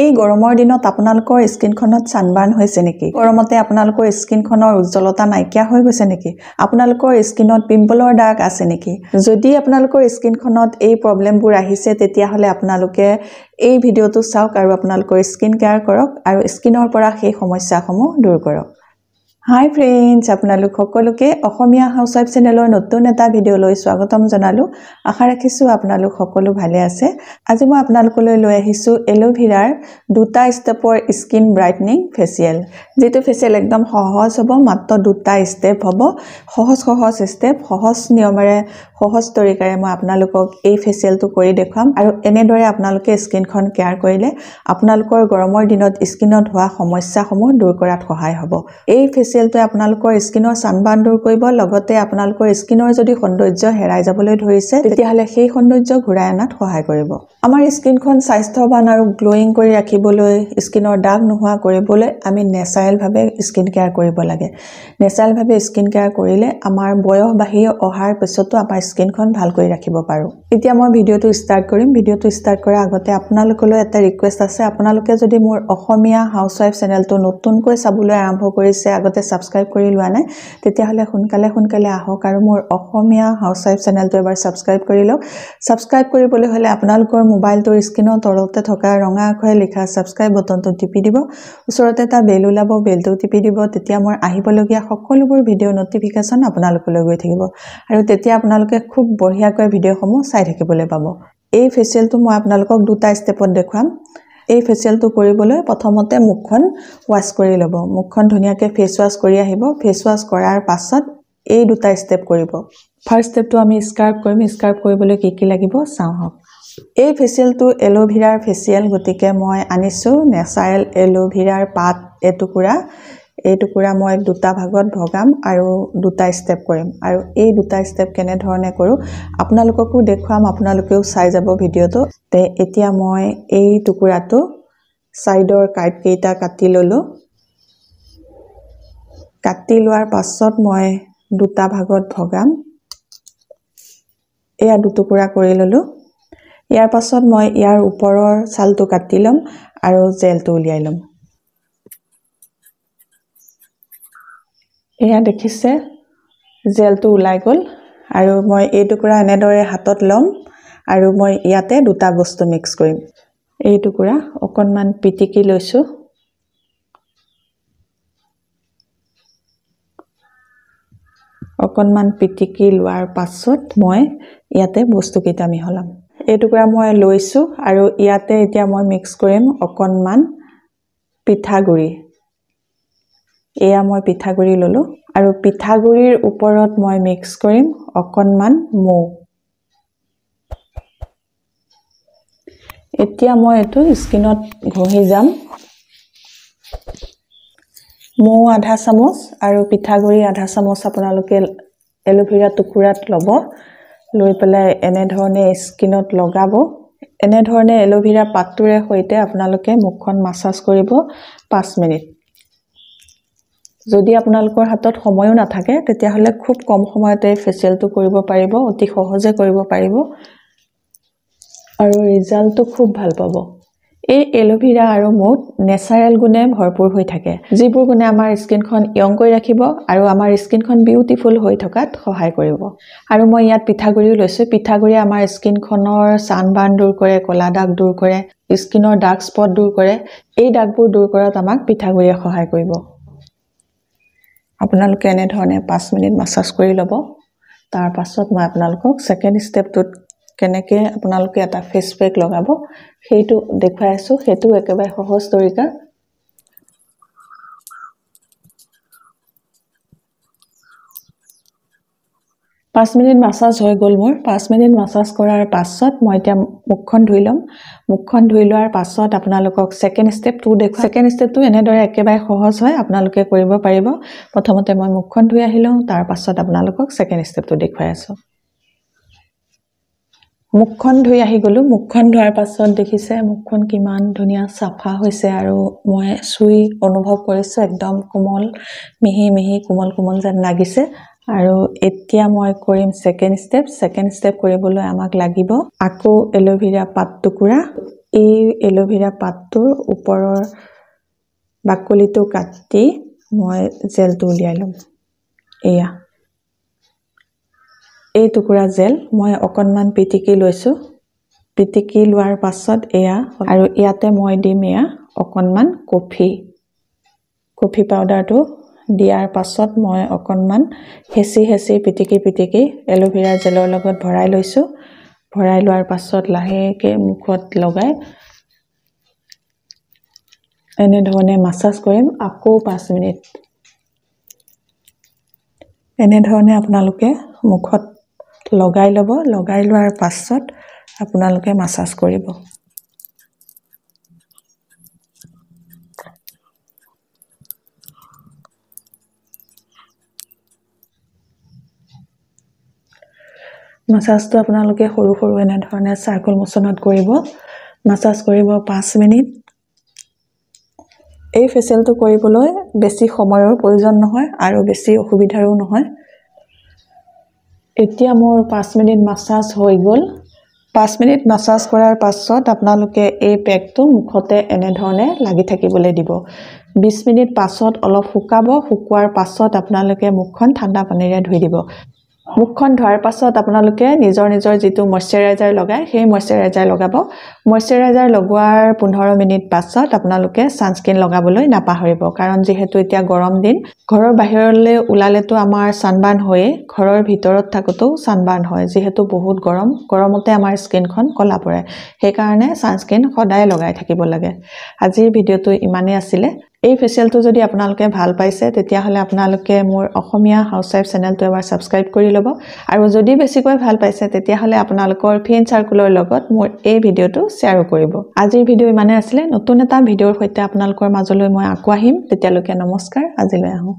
এই গৰমৰ দিনত আপোনালোকৰ স্কিনখনত ছানবাৰ্ণ হৈছে নেকি? গৰমতে আপোনালোকৰ স্কিনখনৰ উজ্জ্বলতা নাইকিয়া হৈ গৈছে নেকি? আপোনালোকৰ স্কিনত পিম্পলৰ দাগ আছে নেকি? যদি আপোনালোকৰ স্কিনখনত এই প্ৰব্লেমবোৰ আহিছে তেতিয়াহ'লে আপোনালোকে এই ভিডিঅ'টো চাওক আৰু আপোনালোকৰ স্কিন কেয়াৰ কৰক আৰু স্কিনৰ পৰা সেই সমস্যাসমূহ দূৰ কৰক। হাই ফ্ৰেণ্ডছ আপোনালোক সকলোকে অসমীয়া হাউচ ৱাইফ চেনেলৰ নতুন এটা ভিডিঅ'লৈ স্বাগতম জনালোঁ। আশা ৰাখিছোঁ আপোনালোক সকলো ভালে আছে। আজি মই আপোনালোকলৈ লৈ আহিছোঁ এল'ভেৰাৰ দুটা ষ্টেপৰ স্কিন ব্ৰাইটনিং ফেচিয়েল যিটো ফেচিয়েল একদম সহজ হ'ব মাত্ৰ দুটা ষ্টেপ হ'ব। সহজ সহজ ষ্টেপ সহজ নিয়মেৰে সহজ তৰিকাৰে মই আপোনালোকক এই ফেচিয়েলটো কৰি দেখুৱাম আৰু এনেদৰে আপোনালোকে স্কিনখন কেয়াৰ কৰিলে আপোনালোকৰ গৰমৰ দিনত স্কিনত হোৱা সমস্যাসমূহ দূৰ কৰাত সহায় হ'ব। এই ফেচিয়েলটোৱে আপোনালোকৰ স্কিনৰ ছানবাৰ্ণ দূৰ কৰিব লগতে আপোনালোকৰ স্কিনৰ যদি সৌন্দৰ্য হেৰাই যাবলৈ ধৰিছে তেতিয়াহ'লে সেই সৌন্দৰ্য ঘূৰাই অনাত সহায় কৰিব। আমাৰ স্কিনখন স্বাস্থ্যৱান আৰু গ্ল'য়িং কৰি ৰাখিবলৈ স্কিনৰ দাগ নোহোৱা কৰিবলৈ আমি নেচাৰেলভাৱে স্কিন কেয়াৰ কৰিব লাগে। নেচাৰেলভাৱে স্কিন কেয়াৰ কৰিলে আমাৰ বয়স বাঢ়ি অহাৰ পিছতো আমাৰ স্কিনখন ভাল কৰি ৰাখিব পাৰোঁ। এতিয়া মই ভিডিঅ'টো ষ্টাৰ্ট কৰিম। ভিডিঅ'টো ষ্টাৰ্ট কৰাৰ আগতে আপোনালোকলৈ এটা ৰিকুৱেষ্ট আছে। আপোনালোকে যদি মোৰ অসমীয়া হাউচ ৱাইফ চেনেলটো নতুনকৈ চাবলৈ আৰম্ভ কৰিছে আগতে ছাবস্ক্ৰাইব কৰি লোৱা নাই তেতিয়াহ'লে সোনকালে সোনকালে আহক আৰু মোৰ অসমীয়া হাউচ ৱাইফ চেনেলটো এবাৰ ছাবস্ক্ৰাইব কৰি লওক। ছাবস্ক্ৰাইব কৰিবলৈ হ'লে আপোনালোকৰ মোবাইলটোৰ স্ক্ৰীনৰ তলতে থকা ৰঙা আখৰে লিখা ছাবস্ক্ৰাইব বটনটো টিপি দিব। ওচৰতে এটা বেল ওলাব বেলটো টিপি দিব। তেতিয়া মোৰ আহিবলগীয়া সকলোবোৰ ভিডিঅ' ন'টিফিকেশ্যন আপোনালোকলৈ গৈ থাকিব। আৰু তেতিয়া আপোনালোকে খুব বঢ়িয়াকৈ ভিডিঅ'সমূহ চাই থাকিবলৈ পাব। এই ফেচিয়েলটো মই আপোনালোকক দুটা ষ্টেপত দেখুৱাম। এই ফেচিয়েলটো কৰিবলৈ প্ৰথমতে মুখখন ৱাছ কৰি ল'ব। মুখখন ধুনীয়াকৈ ফেচ ৱাছ কৰি আহিব। ফেচ ৱাছ কৰাৰ পাছত এই দুটা ষ্টেপ কৰিব। ফাৰ্ষ্ট ষ্টেপটো আমি স্কাৰ্প কৰিম। স্কাৰ্প কৰিবলৈ কি কি লাগিব চাওঁ হওক এই ফেচিয়েলটো এল'ভেৰাৰ ফেচিয়েল গতিকে মই আনিছোঁ নেচাৰেল এল'ভেৰাৰ পাত এটুকুৰা। এই টুকুৰা মই দুটা ভাগত ভগাম আৰু দুটা ষ্টেপ কৰিম। আৰু এই দুটা ষ্টেপ কেনেধৰণে কৰোঁ আপোনালোককো দেখুৱাম আপোনালোকেও চাই যাব ভিডিঅ'টো। তে এতিয়া মই এই টুকুৰাটো ছাইডৰ কাৰ্ডকেইটা কাটি ল'লোঁ। কাটি লোৱাৰ পাছত মই দুটা ভাগত ভগাম। এয়া দুটুকুৰা কৰি ল'লোঁ। ইয়াৰ পাছত মই ইয়াৰ ওপৰৰ ছালটো কাটি ল'ম আৰু জেলটো উলিয়াই ল'ম। এয়া দেখিছে জেলটো ওলাই গ'ল আৰু মই এই টুকুৰা এনেদৰে হাতত ল'ম আৰু মই ইয়াতে দুটা বস্তু মিক্স কৰিম। এই টুকুৰা অকণমান পিটিকি লৈছোঁ। অকণমান পিটিকি লোৱাৰ পাছত মই ইয়াতে বস্তুকেইটা মিহলাম। এই টুকুৰা মই লৈছোঁ আৰু ইয়াতে এতিয়া মই মিক্স কৰিম অকণমান পিঠাগুড়ি। এয়া মই পিঠাগুড়ি ল'লোঁ আৰু পিঠাগুড়িৰ ওপৰত মই মিক্স কৰিম অকণমান মৌ। এতিয়া মই এইটো স্কিনত ঘঁহি যাম। মৌ আধা চামুচ আৰু পিঠাগুড়ি আধা চামুচ আপোনালোকে এল'ভেৰা টুকুৰাত ল'ব। লৈ পেলাই এনেধৰণে স্কিনত লগাব। এনেধৰণে এল'ভেৰা পাতটোৰে সৈতে আপোনালোকে মুখখন মাছাজ কৰিব পাঁচ মিনিট। যদি আপোনালোকৰ হাতত সময়ো নাথাকে তেতিয়াহ'লে খুব কম সময়তে ফেচিয়েলটো কৰিব পাৰিব অতি সহজে কৰিব পাৰিব। আৰু ৰিজাল্টটো খুব ভাল পাব। এই এল'ভেৰা আৰু মৌত নেচাৰেল গুণে ভৰপূৰ হৈ থাকে। যিবোৰ গুণে আমাৰ স্কিনখন য়ং কৰি ৰাখিব আৰু আমাৰ স্কিনখন বিউটিফুল হৈ থকাত সহায় কৰিব। আৰু মই ইয়াত পিঠাগুড়িও লৈছোঁ। পিঠাগুড়িয়ে আমাৰ স্কিনখনৰ ছানবাৰ্ণ দূৰ কৰে ক'লা দাগ দূৰ কৰে স্কিনৰ ডাৰ্ক স্পট দূৰ কৰে। এই দাগবোৰ দূৰ কৰাত আমাক পিঠাগুড়িয়ে সহায় কৰিব। আপোনালোকে এনেধৰণে পাঁচ মিনিট মাছাজ কৰি ল'ব। তাৰপাছত মই আপোনালোকক ছেকেণ্ড ষ্টেপটোত কেনেকৈ আপোনালোকে এটা ফেচ পেক লগাব সেইটো দেখুৱাই আছোঁ। সেইটো একেবাৰে সহজ তৰিকা। পাঁচ মিনিট মাছাজ হৈ গ'ল মোৰ। পাঁচ মিনিট মাছাজ কৰাৰ পাছত মই এতিয়া মুখখন ধুই ল'ম। মুখখন ধুই লোৱাৰ পাছত আপোনালোকক ছেকেণ্ড ষ্টেপটো দেখুৱাম ছেকেণ্ড ষ্টেপটো এনেদৰে একেবাৰে সহজ হয় আপোনালোকে কৰিব পাৰিব। প্ৰথমতে মই মুখখন ধুই আহিলোঁ তাৰপাছত আপোনালোকক ছেকেণ্ড ষ্টেপটো দেখুৱাই আছোঁ। মুখখন ধুই আহি গ'লোঁ। মুখখন ধোৱাৰ পাছত দেখিছে মুখখন কিমান ধুনীয়া চাফা হৈছে আৰু মই চুই অনুভৱ কৰিছোঁ একদম কোমল মিহি মিহি কোমল কোমল যেন লাগিছে। আৰু এতিয়া মই কৰিম ছেকেণ্ড ষ্টেপ ছেকেণ্ড ষ্টেপ কৰিবলৈ আমাক লাগিব আকৌ এল'ভেৰা পাত টুকুৰা। এই এল'ভেৰা পাতটোৰ ওপৰৰ বাকলিটো কাটি মই জেলটো উলিয়াই ল'ম। এয়া। এই টুকুৰা জেল মই অকণমান পিটিকি লৈছোঁ। পিটিকি লোৱাৰ পাছত এয়া আৰু ইয়াতে মই দিম এয়া অকণমান কফি। কফি পাউডাৰটো দিয়াৰ পাছত মই অকণমান হেঁচি হেঁচি পিটিকি পিটিকি এল'ভেৰা জেলৰ লগত ভৰাই লৈছোঁ। ভৰাই লোৱাৰ পাছত লাহেকৈ মুখত লগাই এনেধৰণে মাছাজ কৰিম আকৌ পাঁচ মিনিট। এনেধৰণে আপোনালোকে মুখত লগাই ল'ব। লগাই লোৱাৰ পাছত আপোনালোকে মাছাজ কৰিব। মাছাজটো আপোনালোকে সৰু সৰু এনেধৰণে চাৰ্কল মোচনত কৰিব। মাছাজ কৰিব পাঁচ মিনিট। এই ফেচিয়েলটো কৰিবলৈ বেছি সময়ৰ প্ৰয়োজন নহয় আৰু বেছি অসুবিধাৰো নহয়। এতিয়া মোৰ পাঁচ মিনিট মাছাজ হৈ গ'ল। পাঁচ মিনিট মাছাজ কৰাৰ পাছত আপোনালোকে এই পেকটো মুখতে এনেধৰণে লাগি থাকিবলৈ দিব। বিছ মিনিট পাছত অলপ শুকাব শুকোৱাৰ পাছত আপোনালোকে মুখখন ঠাণ্ডা পানীৰে ধুই দিব। মুখখন ধোৱাৰ পাছত আপোনালোকে নিজৰ নিজৰ যিটো মইশ্চাৰাইজাৰ লগায় সেই মইশ্চাৰাইজাৰ লগাব। মইশ্চাৰাইজাৰ লগোৱাৰ পোন্ধৰ মিনিট পাছত আপোনালোকে ছানস্ক্ৰীণ লগাবলৈ নাপাহৰিব। কাৰণ যিহেতু এতিয়া গৰম দিন ঘৰৰ বাহিৰলৈ ওলালেতো আমাৰ ছানবাৰ্ণ হয়েই। ঘৰৰ ভিতৰত থাকোঁতেও ছানবাৰ্ণ হয়। যিহেতু বহুত গৰম গৰমতে আমাৰ স্কিনখন ক'লা পৰে। সেইকাৰণে ছানস্ক্ৰীণ সদায় লগাই থাকিব লাগে। আজিৰ ভিডিঅ'টো ইমানেই আছিলে। এই ফেচিয়েলটো যদি আপোনালোকে ভাল পাইছে তেতিয়াহ'লে আপোনালোকে মোৰ অসমীয়া হাউচৱাইফ চেনেলটো এবাৰ ছাবস্ক্ৰাইব কৰি ল'ব। আৰু যদি বেছিকৈ ভাল পাইছে তেতিয়াহ'লে আপোনালোকৰ ফ্ৰেণ্ড চাৰ্কুলৰ লগত মোৰ এই ভিডিঅ'টো শ্বেয়াৰো কৰিব। আজিৰ ভিডিঅ' ইমানেই আছিলে। নতুন এটা ভিডিঅ'ৰ সৈতে আপোনালোকৰ মাজলৈ মই আকৌ আহিম। তেতিয়ালৈকে নমস্কাৰ। আজিলৈ আহোঁ।